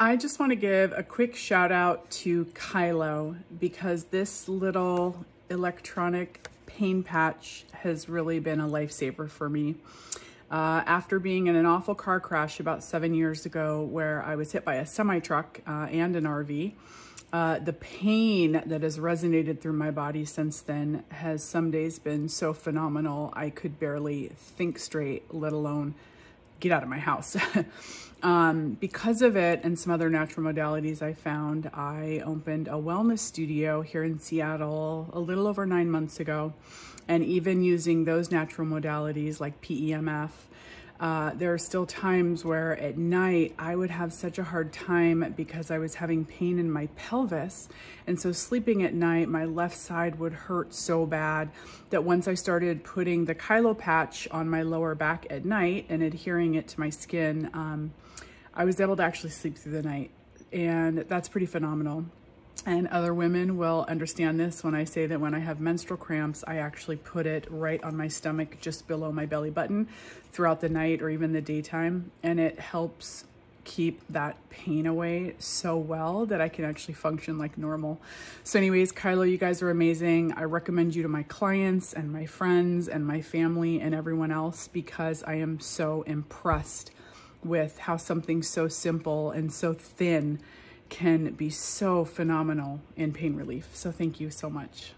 I just want to give a quick shout out to Kailo because this little electronic pain patch has really been a lifesaver for me. Uh, after being in an awful car crash about seven years ago where I was hit by a semi-truck uh, and an RV, uh, the pain that has resonated through my body since then has some days been so phenomenal I could barely think straight, let alone get out of my house. um, because of it and some other natural modalities I found, I opened a wellness studio here in Seattle a little over nine months ago. And even using those natural modalities like PEMF, uh, there are still times where at night I would have such a hard time because I was having pain in my pelvis. And so sleeping at night, my left side would hurt so bad that once I started putting the Kailo patch on my lower back at night and adhering it to my skin, um, I was able to actually sleep through the night. And that's pretty phenomenal. And other women will understand this when I say that when I have menstrual cramps, I actually put it right on my stomach, just below my belly button throughout the night or even the daytime. And it helps keep that pain away so well that I can actually function like normal. So anyways, Kailo, you guys are amazing. I recommend you to my clients and my friends and my family and everyone else because I am so impressed with how something so simple and so thin can be so phenomenal in pain relief. So thank you so much.